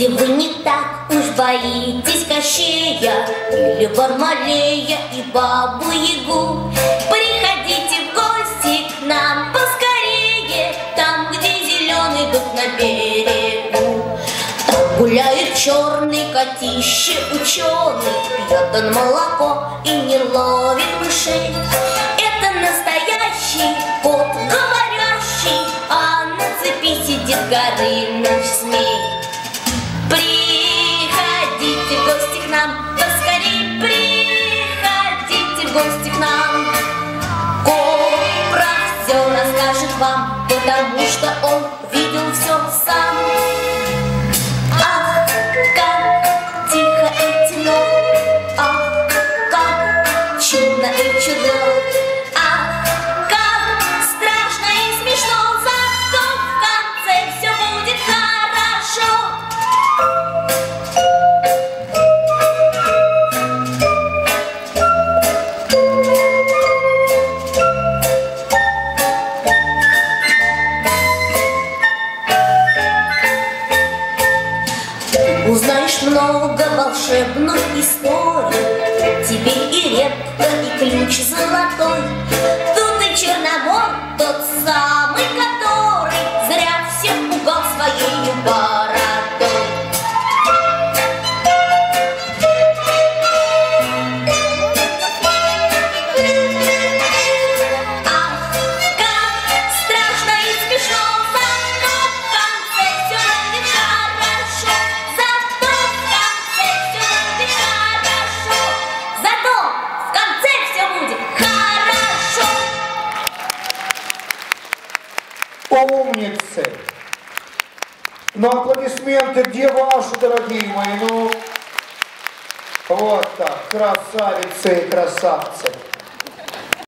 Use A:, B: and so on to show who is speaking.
A: Если вы не так уж боитесь Кощея Или Бармалея и Бабу-Ягу Приходите в гости к нам поскорее Там, где зеленый дуб на берегу. Там гуляет черный котище ученый Пьет он молоко и не ловит мышей. Это настоящий кот говорящий А на цепи сидит Горыныч в гости к нам. Кот про все расскажет вам, потому что он видел все сам. Ах, как тихо и темно, ах, как чудно и чудно, много волшебных историй. Тебе и репка, и ключ золотой
B: Умницы! Ну, аплодисменты где ваши, дорогие мои? Ну, вот так, красавицы и красавцы.